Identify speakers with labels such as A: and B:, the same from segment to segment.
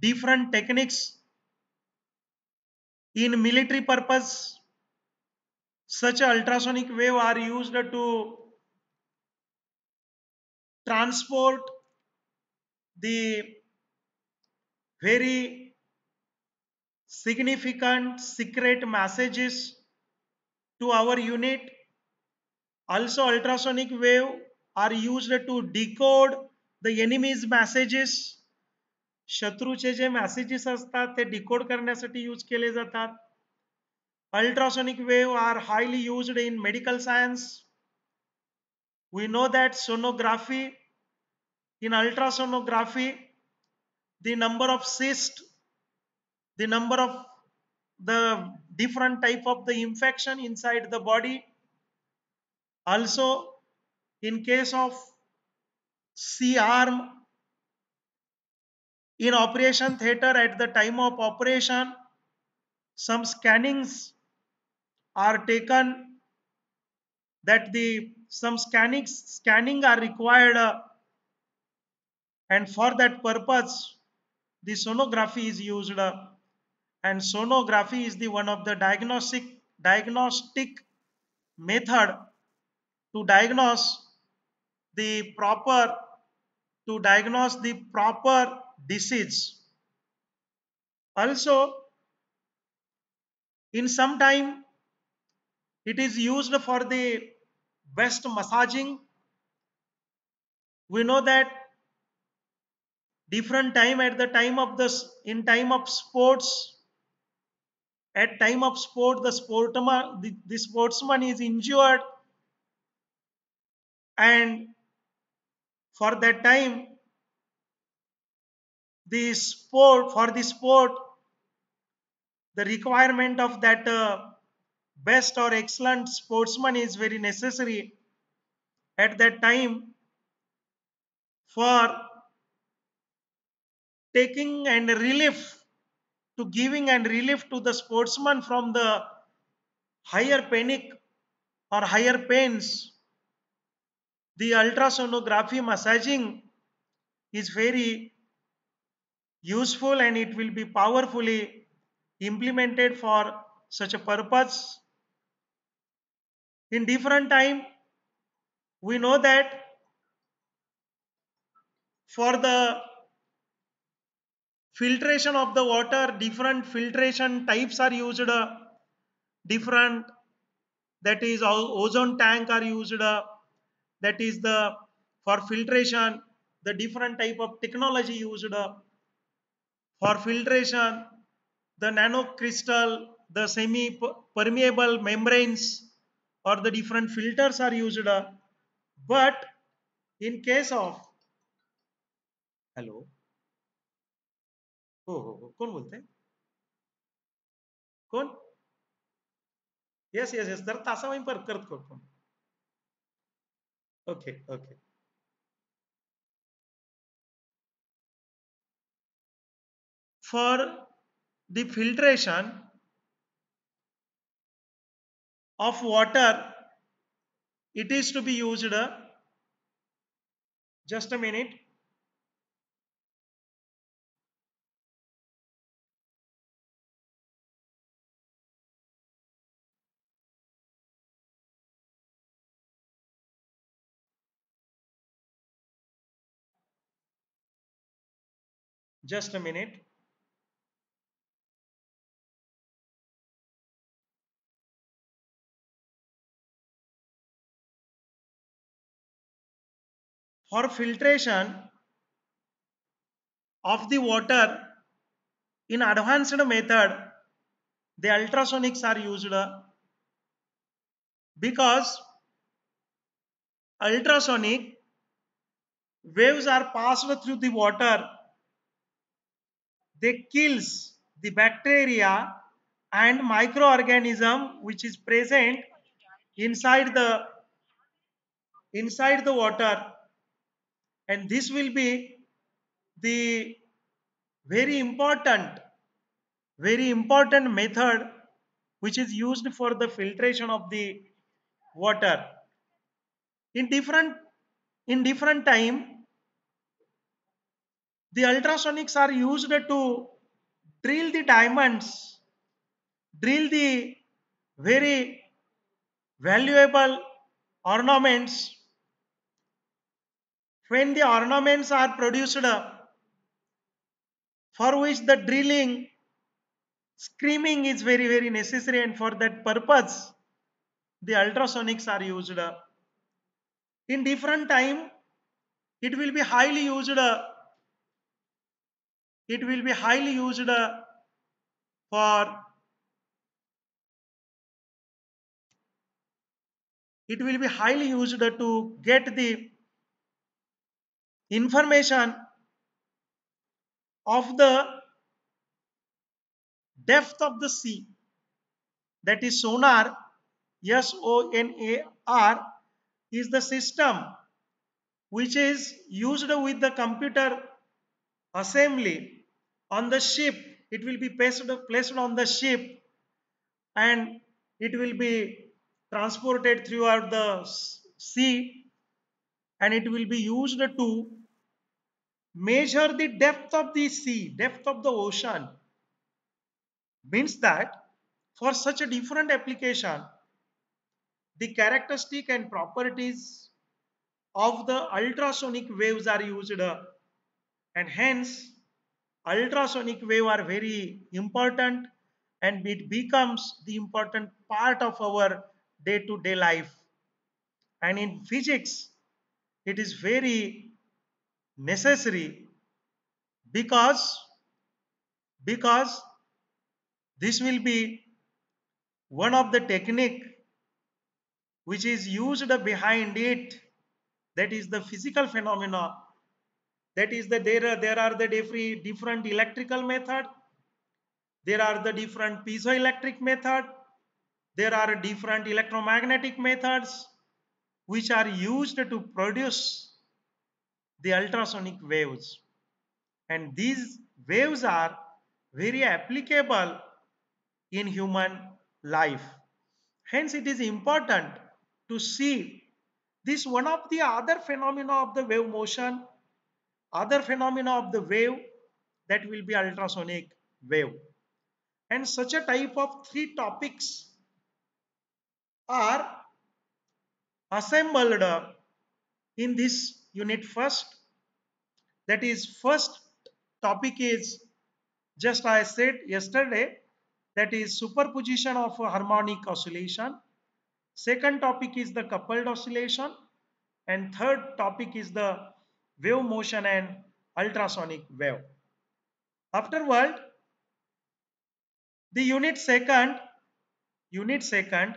A: different techniques in military purpose such ultrasonic wave are used to transport the very significant secret messages to our unit. Also ultrasonic wave are used to decode the enemy's messages शत्रु जे messages decode करना use के लिए ultrasonic wave are highly used in medical science we know that sonography in ultrasonography the number of cyst the number of the different type of the infection inside the body also in case of C arm in operation theater at the time of operation some scannings are taken that the some scanning scanning are required uh, and for that purpose the sonography is used uh, and sonography is the one of the diagnostic diagnostic method to diagnose the proper to diagnose the proper disease. Also in some time it is used for the best massaging. We know that different time at the time of this in time of sports at time of sport the sportsman the, the sportsman is injured. And for that time the sport for the sport the requirement of that uh, best or excellent sportsman is very necessary at that time for taking and relief to giving and relief to the sportsman from the higher panic or higher pains. The ultrasonography massaging is very useful and it will be powerfully implemented for such a purpose. In different time we know that for the filtration of the water different filtration types are used different that is ozone tank are used that is the for filtration the different type of technology used for filtration the nanocrystal the semi permeable membranes or the different filters are used uh, but in case of hello हो हो हो कोण बोलतंय कोण yes yes yes जर तासावाई परत करत कोण okay okay for the filtration of water it is to be used uh, just a minute. Just a minute for filtration of the water in advanced method the ultrasonics are used because ultrasonic waves are passed through the water they kills the bacteria and microorganism which is present inside the inside the water and this will be the very important very important method which is used for the filtration of the water in different in different time the ultrasonics are used to drill the diamonds, drill the very valuable ornaments. When the ornaments are produced for which the drilling screaming is very very necessary and for that purpose the ultrasonics are used. In different time it will be highly used. It will be highly used for it will be highly used to get the information of the depth of the sea. That is sonar S-O-N-A-R is the system which is used with the computer assembly on the ship. It will be placed, placed on the ship and it will be transported throughout the sea and it will be used to measure the depth of the sea depth of the ocean. Means that for such a different application the characteristic and properties of the ultrasonic waves are used and hence ultrasonic wave are very important and it becomes the important part of our day-to-day -day life. And in physics it is very necessary because because this will be one of the technique which is used behind it. That is the physical phenomena. That is the there are, there are the different, different electrical method. There are the different piezoelectric method. There are different electromagnetic methods which are used to produce the ultrasonic waves. And these waves are very applicable in human life. Hence it is important to see this one of the other phenomena of the wave motion other phenomena of the wave that will be ultrasonic wave. And such a type of three topics are assembled in this unit first that is first topic is just I said yesterday that is superposition of harmonic oscillation. Second topic is the coupled oscillation. And third topic is the wave motion and ultrasonic wave. Afterward the unit second unit second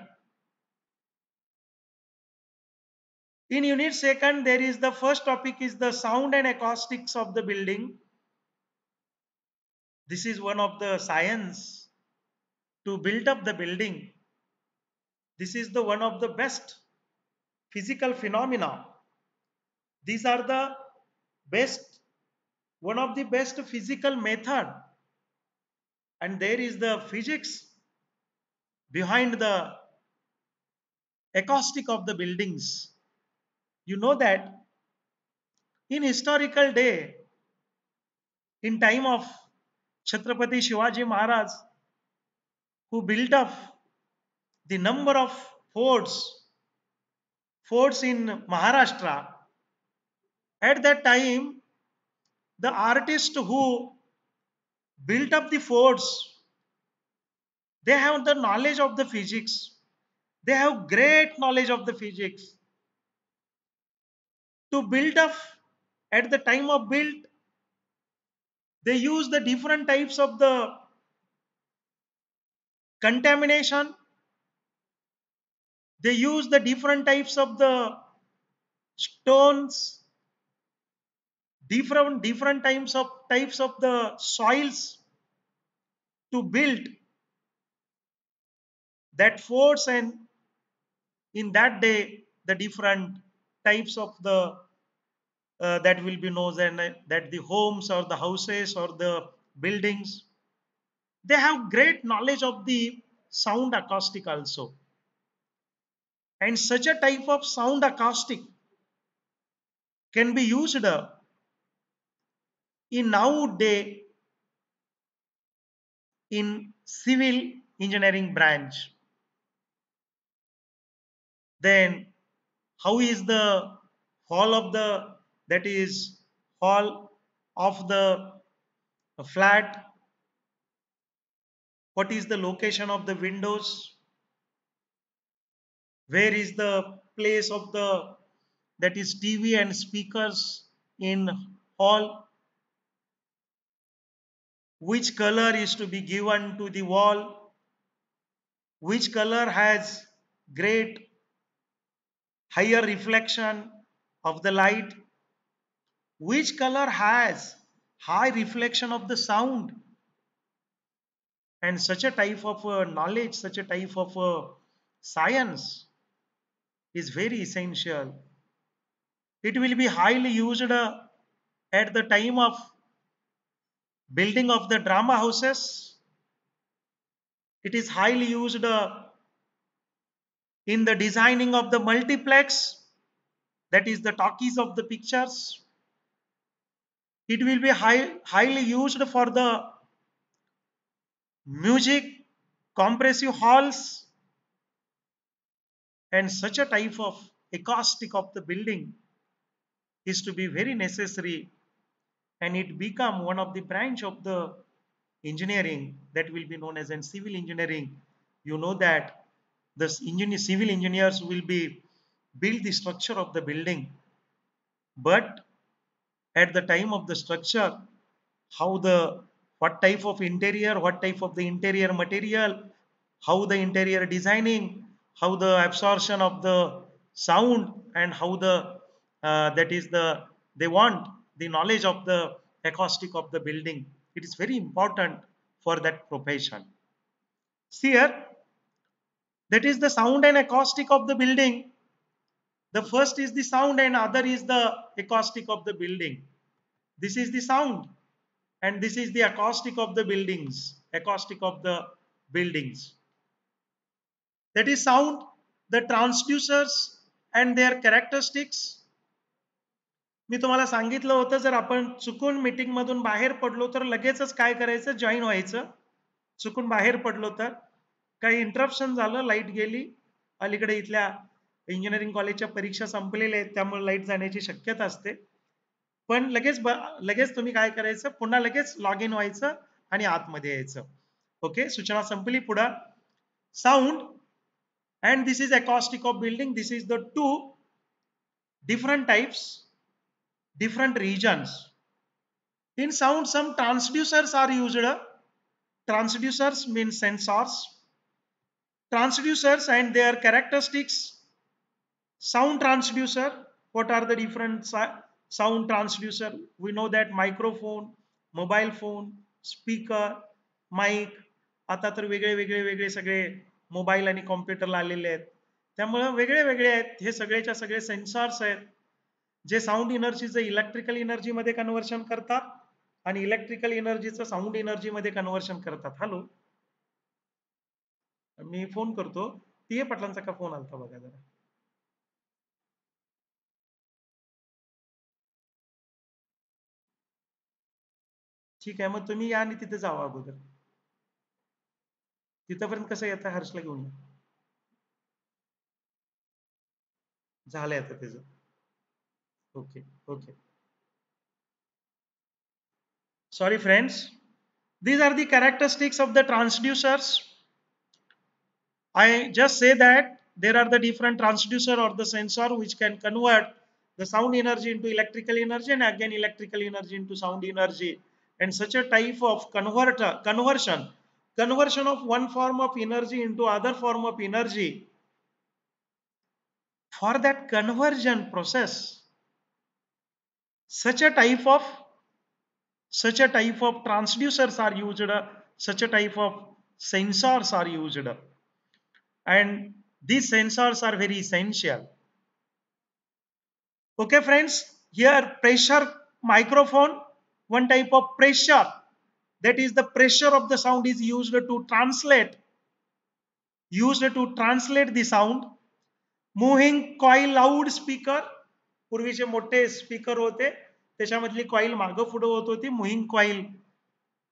A: In unit second, there is the first topic is the sound and acoustics of the building. This is one of the science to build up the building. This is the one of the best physical phenomena. These are the best, one of the best physical method. And there is the physics behind the acoustic of the buildings you know that in historical day, in time of Chhatrapati Shivaji Maharaj, who built up the number of forts, forts in Maharashtra, at that time, the artist who built up the forts, they have the knowledge of the physics. They have great knowledge of the physics to build up at the time of build they use the different types of the contamination. They use the different types of the stones different different types of types of the soils to build. That force and in that day the different types of the uh, that will be known as that the homes or the houses or the buildings they have great knowledge of the sound acoustic also and such a type of sound acoustic can be used in nowadays in civil engineering branch. Then how is the hall of the that is hall of the flat? What is the location of the windows? Where is the place of the that is TV and speakers in hall? Which color is to be given to the wall? Which color has great higher reflection of the light? Which color has high reflection of the sound? And such a type of uh, knowledge, such a type of uh, science is very essential. It will be highly used uh, at the time of building of the drama houses. It is highly used uh, in the designing of the multiplex, that is the talkies of the pictures. It will be high, highly used for the music, compressive halls, and such a type of acoustic of the building is to be very necessary and it become one of the branch of the engineering that will be known as in civil engineering you know that the engineer, civil engineers will be build the structure of the building but at the time of the structure how the what type of interior what type of the interior material how the interior designing how the absorption of the sound and how the uh, that is the they want the knowledge of the acoustic of the building. It is very important for that profession. See here, that is the sound and acoustic of the building. The first is the sound and other is the acoustic of the building. This is the sound and this is the acoustic of the buildings, acoustic of the buildings. That is sound, the transducers and their characteristics मी तुम्हाला सांगितलं होतं जर आपण चुकून मीटिंगमधून बाहेर पडलो तर लगेचच काय करायचं जॉईन व्हायचं चुकून बाहेर पडलो तर काही इंटरप्शन झालं लाइट गेली. अलीकडे इथल्या इंजिनिअरिंग कॉलेजच्या परीक्षा संपलेल्या आहेत त्यामुळे लाइट जाण्याची शक्यता असते. पण लगेच लगेच तुम्ही काय करायचं पुन्हा लगेच लॉग इन व्हायचं आणि आतमध्ये यायचं. ओके सूचना संपली पुढं. Sound and this is acoustic of building this is the two different types different regions. In sound, some transducers are used. Transducers mean sensors. Transducers and their characteristics. Sound transducer. What are the different sound transducer? We know that microphone, mobile phone, speaker, mic. आता तर वेगळे वेगळे वेगळे सगळे mobile आणि कॉम्प्युटरला आलेले आहेत त्यामुळे वेगळे वेगळे आहेत हे सगळेच्या सगळे सेन्सॉर्स आहेत जे साऊंड एनर्जीचं इलेक्ट्रिकल एनर्जीमध्ये कन्व्हर्शन करतात आणि इलेक्ट्रिकल एनर्जीचं साऊंड एनर्जीमध्ये कन्व्हर्शन करतात हॅलो मी फ़ोन करतो. पी ए पाटलांचा का फ़ोन आलता बघा जरा. ठीक आहे, मग तुम्ही या आणि तिथे जावा अगोदर. तिथपर्यंत कसं येतं हर्षला घेऊन झालंय आता त्याचं. okay okay sorry friends, these are the characteristics of the transducers. I just say that there are the different transducer or the sensor which can convert the sound energy into electrical energy and again electrical energy into sound energy. And such a type of converter conversion conversion of one form of energy into other form of energy. For that conversion process such a type of such a type of transducers are used such a type of sensors are used and these sensors are very essential okay friends here pressure microphone one type of pressure that is the pressure of the sound is used to translate used to translate the sound moving coil loudspeaker पूर्वीचे मोठे speaker होते त्याच्यामधली coil मागं पुढं होत होती मुहिंग coil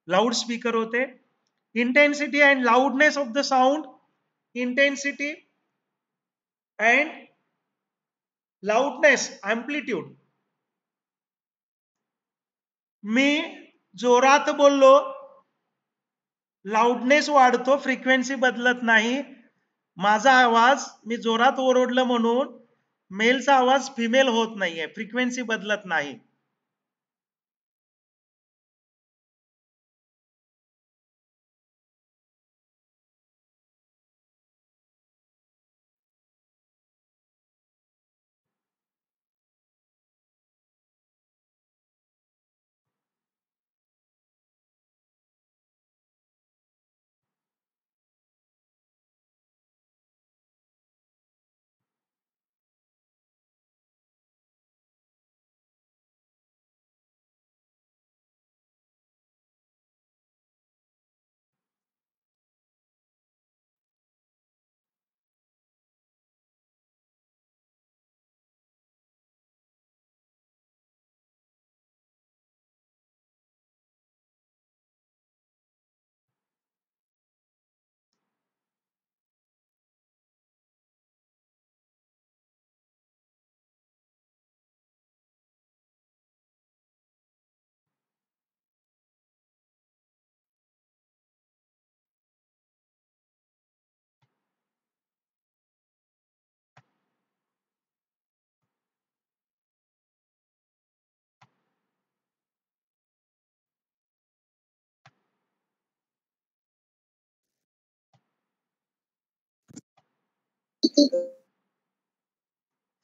A: loud speaker होते intensity and loudness of the sound intensity and loudness amplitude मी जोरात बोललो लाऊडनेस वाढतो फ्रिक्वेन्सी बदलत नाही. माझा आवाज़, मी जोरात ओरडलं म्हणून मेलचा आवाज़ फिमेल होत नाहीये फ्रिक्वेन्सी बदलत नाही.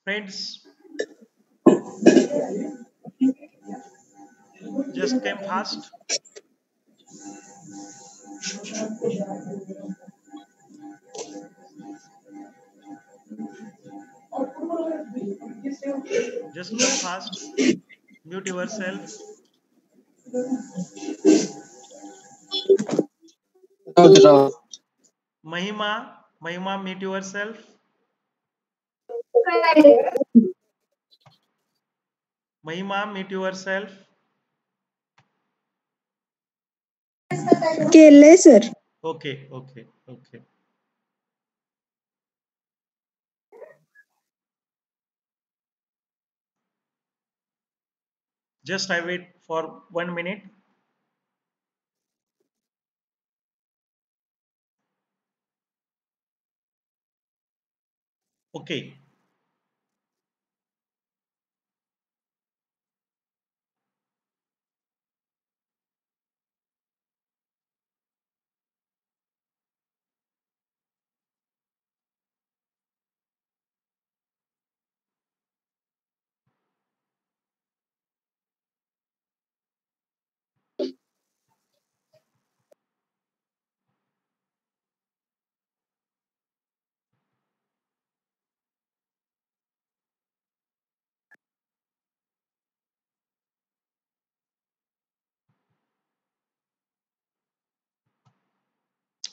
A: Friends just came fast just came fast mute self Mahima Mahima mute yourself Mahima meet yourself
B: केले sir.
A: Okay okay okay just I wait for one minute okay okay.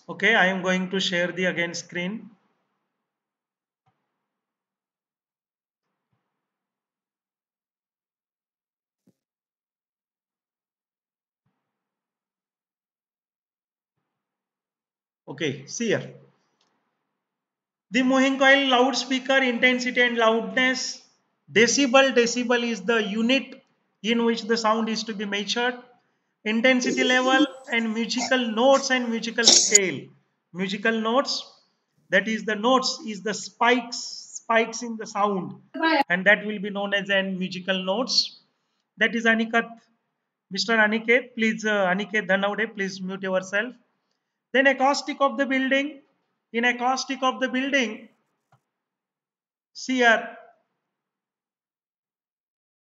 A: Okay, I am going to share the again screen. Okay, see here. The moving coil loudspeaker intensity and loudness. Decibel, decibel is the unit in which the sound is to be measured. Intensity level and musical notes and musical scale. Musical notes, that is the notes is the spikes, spikes in the sound and that will be known as an musical notes. That is Aniket. Mr. Aniket, please, uh, Aniket Dhanavde, please mute yourself. Then acoustic of the building. In acoustic of the building, see here,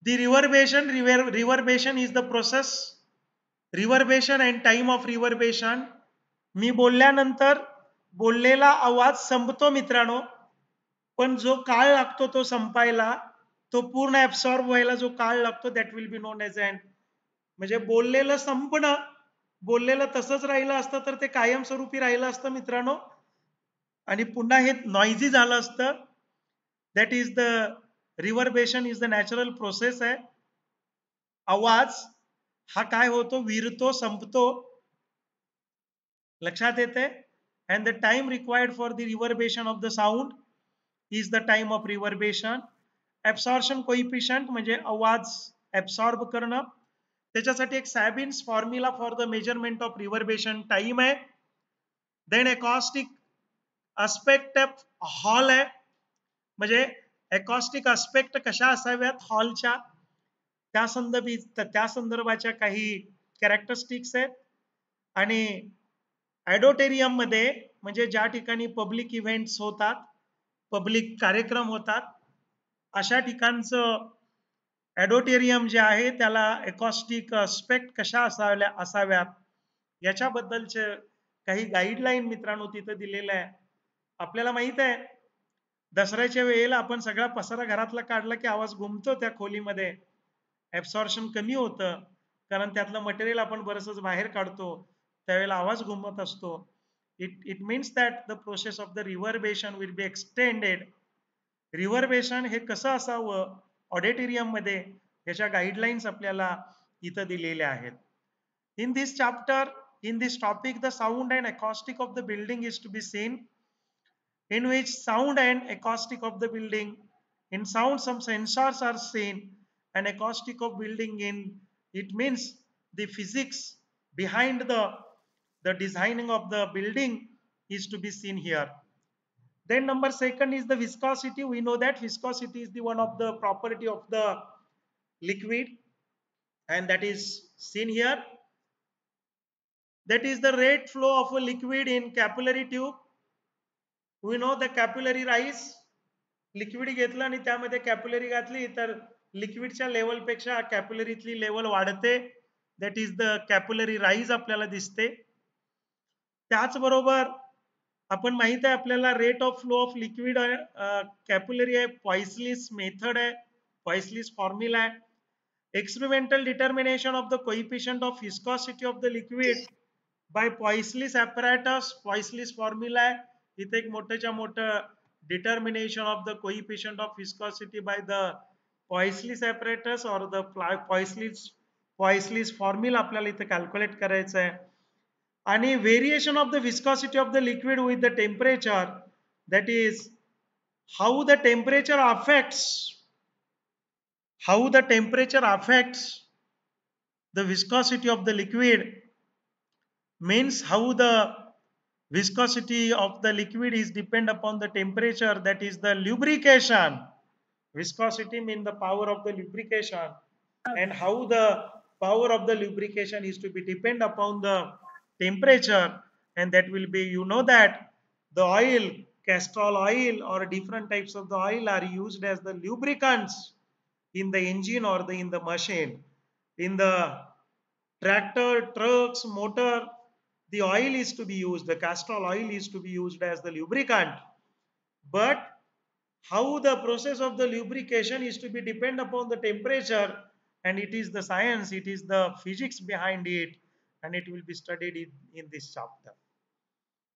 A: the reverberation, rever- reverberation is the process. Reverberation and time of reverberation मी बोलल्यानंतर बोललेला आवाज संपतो मित्रांनो पण जो काळ लागतो तो संपायला तो पूर्ण ऍब्सॉर्ब व्हायला जो काळ लागतो that will be known as and म्हणजे बोललेलं संपणं बोललेलं तसंच राहिलं असतं तर ते कायमस्वरूपी राहिलं असतं मित्रांनो. आणि पुन्हा हे नॉइझी झालं असतं. That is the reverberation is the natural process आहे. आवाज हा, काय होतो विरतो संपतो. लक्षात येते and the time required for the reverberation of the sound is the time of reverberation absorption coefficient म्हणजे आवाज़ ऍब्सॉर्ब करणं. त्याच्यासाठी एक Sabine's formula for the measurement of reverberation time आहे. देन एकॉस्टिक अस्पेक्ट हॉल आहे. म्हणजे एकॉस्टिक अस्पेक्ट कशा असाव्यात? हॉलच्या त्या संदर्भी त्या संदर्भाच्या काही कॅरेक्टरिस्टिक्स आहेत. आणि ॲडोटेरियममध्ये म्हणजे ज्या ठिकाणी पब्लिक इव्हेंट्स होतात पब्लिक कार्यक्रम होतात अशा ठिकाणचं ॲडोटेरियम जे आहे त्याला एकॉस्टिक स्पेक्ट कशा असाव्या असाव्यात याच्याबद्दलचे काही गाईडलाईन मित्रांनो तिथं दिलेलं आहे. आपल्याला माहीत आहे दसऱ्याच्या वेळेला आपण सगळा पसारा घरातला काढला की आवाज घुमतो त्या खोलीमध्ये. ऍब्सॉर्शन कमी होतं. कारण त्यातलं मटेरियल आपण बरंच बाहेर काढतो. त्यावेळेला आवाज घुमत असतो. It it means that the process of the reverberation will be extended reverberation हे कसं असावं? ऑडिटोरियममध्ये याच्या गाईडलाईन्स आपल्याला इथं दिलेल्या आहेत. In this chapter in this topic the sound and acoustic of the building is to be seen in which sound and acoustic of the building in sound some sensors are seen. and acoustic of building in it means the physics behind the the designing of the building is to be seen here then number second is the viscosity we know that viscosity is the one of the property of the liquid and that is seen here that is the rate flow of a liquid in capillary tube we know the कॅप्युलरी rice liquid घेतलं आणि त्यामध्ये कॅप्युलरी घातली तर लिक्विडच्या लेवलपेक्षा कॅप्युलरीतली level वाढते. That is the capillary rise आपल्याला दिसते. त्याचबरोबर आपण माहित rate of flow of liquid capillary आहे. पॉइसलिस मेथड आहे. पॉइसलिस फॉर्म्युला आहे. Experimental determination of the coefficient of viscosity of the liquid by Poiseuille's apparatus Poiseuille's formula आहे. इथे एक मोठ्याच्या मोठं determination of the coefficient of viscosity by the पॉइसलिस apparatus or the पॉइसलिस पॉइसलिस formula आपल्याला इथे calculate करायचं आहे आणि variation of the viscosity of the liquid with the temperature that is how the temperature affects how the temperature affects the viscosity of the liquid means how the viscosity of the liquid is depend upon the temperature that is the lubrication viscosity mean the power of the lubrication and how the power of the lubrication is to be depend upon the temperature and that will be you know that the oil castrol oil or different types of the oil are used as the lubricants in the engine or the in the machine in the tractor trucks motor the oil is to be used, the castrol oil is to be used as the lubricant. But how the process of the lubrication is to be depend upon the temperature and it is the science, it is the physics behind it and it will be studied in, in this chapter.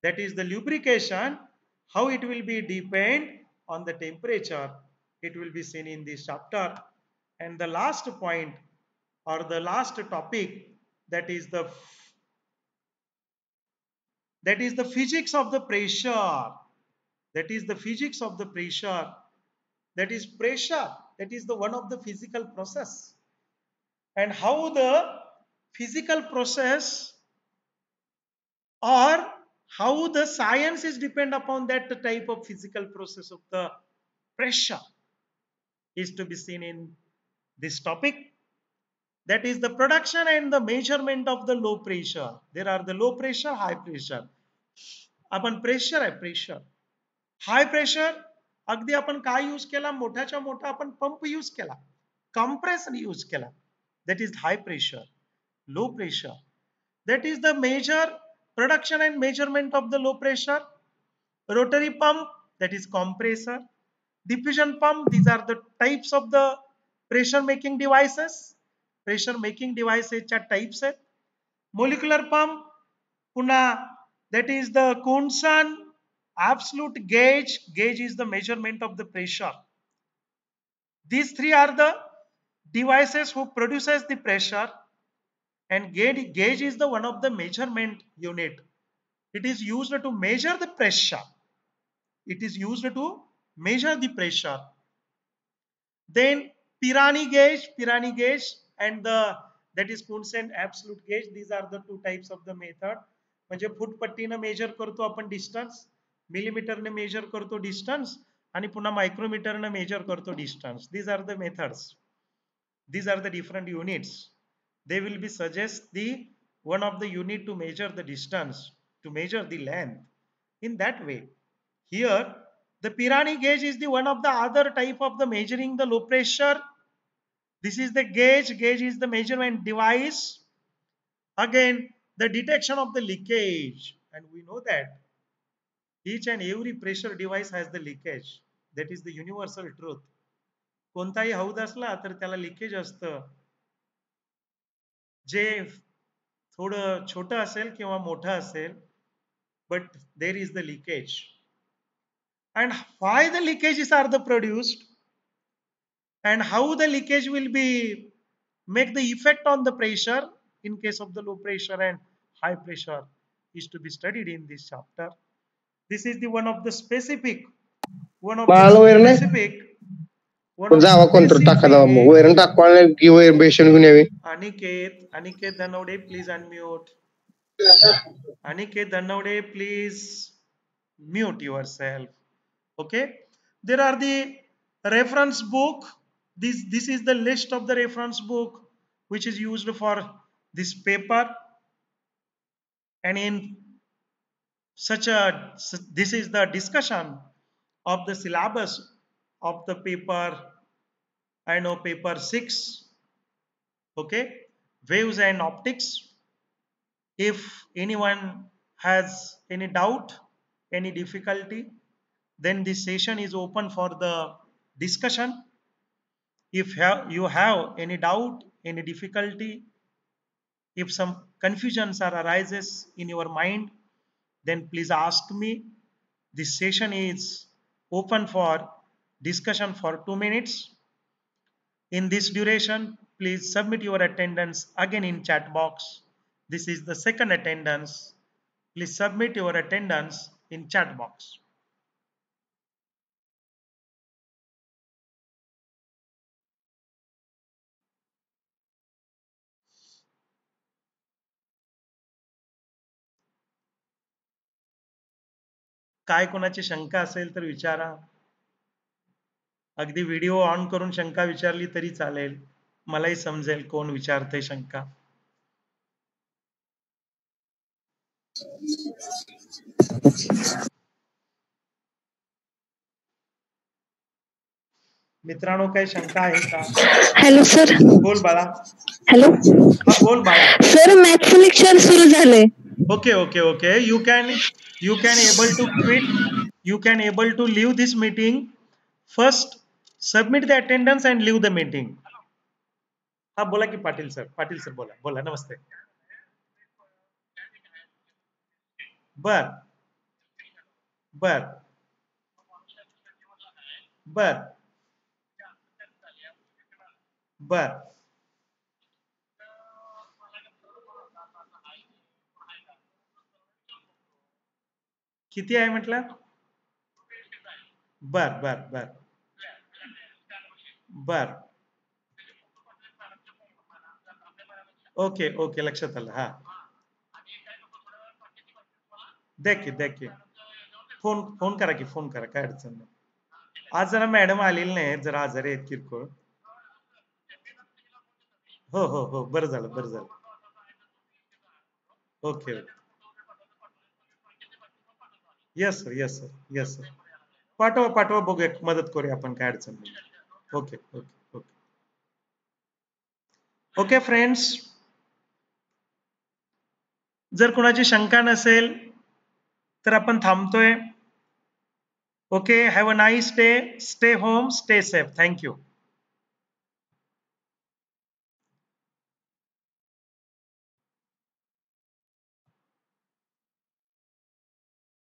A: That is the lubrication, how it will be depend on the temperature, it will be seen in this chapter. And the last point or the last topic that is the that is the physics of the pressure that is the physics of the pressure. That is pressure. That is the one of the physical process. And how the physical process or how the science is depend upon that type of physical process of the pressure is to be seen in this topic that is the production and the measurement of the low pressure there are the low pressure high pressure upon pressure I pressure high pressure अगदी अपन काय use केला? मोठ्याच्या pump use केला. Compressor use केला. That is high pressure low pressure that is the major production and measurement of the low pressure rotary pump that is compressor diffusion pump these are the types of the pressure making devices pressure making डिव्हायसेसच्या types है molecular pump पुन्हा that is the कोन्सन Absolute gauge, gauge is the measurement of the pressure. These three are the devices who produces the pressure and gauge, gauge is the one of the measurement unit. It is used to measure the pressure. It is used to measure the pressure. Then Pirani gauge, Pirani gauge and the that is Knudsen absolute gauge. These are the two types of the method. म्हणजे फूट पट्टीनं measure करतो आपण distance मिलीमीटरने measure करतो distance आणि पुन्हा मायक्रोमीटरनं major करतो distance these are the methods these are the different units they will be suggest the one of the unit to measure the distance to measure the length in that way here the pirani gauge is the one of the other type of the measuring the low pressure this is the gauge gauge is the measurement device again the detection of the leakage and we know that each and every pressure device has the leakage that is the universal truth कोणताही हौद असला तर त्याला leakage असतं जे थोडं छोटं असेल किंवा मोठं असेल but there is the leakage and why the leakages are the produced and how the leakage will be make the effect on the pressure in case of the low pressure and high pressure is to be studied in this chapter this is the one of the specific one of the specific
B: जावा कोणतर टाका जावा मग वैरण टाकवा की वैरण बेसन घेऊन यावी
A: Aniket Aniket Dhanawade please unmute Aniket Dhanawade please mute yourself okay there are the reference book this this is the list of the reference book which is used for this paper and in such a this is the discussion of the syllabus of the paper I know paper 6 okay? Waves and optics. If anyone has any doubt any difficulty then this session is open for the discussion. If you have any doubt any difficulty if some confusions are arises in your mind then please ask me this session is open for discussion for two minutes in this duration, please submit your attendance again in chat box. This is the second attendance. Please submit your attendance in chat box. काय कोणाची शंका असेल तर विचारा. अगदी video on करून शंका विचारली तरी चालेल. मलाही समजेल कोण विचारते शंका. मित्रांनो काही शंका आहे का?
C: हॅलो सर
A: बोल बाळा.
C: हॅलो
A: बोल बाळा.
C: सर मॅथ्स लेक्चर सुरू झाले.
A: okay okay okay you can you can able to quit you can able to leave this meeting first submit the attendance and leave the meeting हाँ बोला कि Patil sir Patil sir बोला बोला नमस्ते बर बर बर बर किती आहे म्हटलं? बर बर बर. बर. ओके ओके, लक्षात आलं. हा. द्या की फ़ोन फ़ोन करा की, फ़ोन करा, काय अडचण नाही. आज जरा मॅडम आलेली नाही जरा आजारी आहेत किरकोळ. हो हो हो, बरं झालं बरं झालं. Okay okay. Yes sir yes sir yes sir पाठवा पाठवा, बघूया. मदत करूया आपण, काय अडचण नाही. Okay okay okay okay friends जर कुणाची शंका नसेल, तर आपण थांबतोय. Okay have a nice day stay home stay safe thank you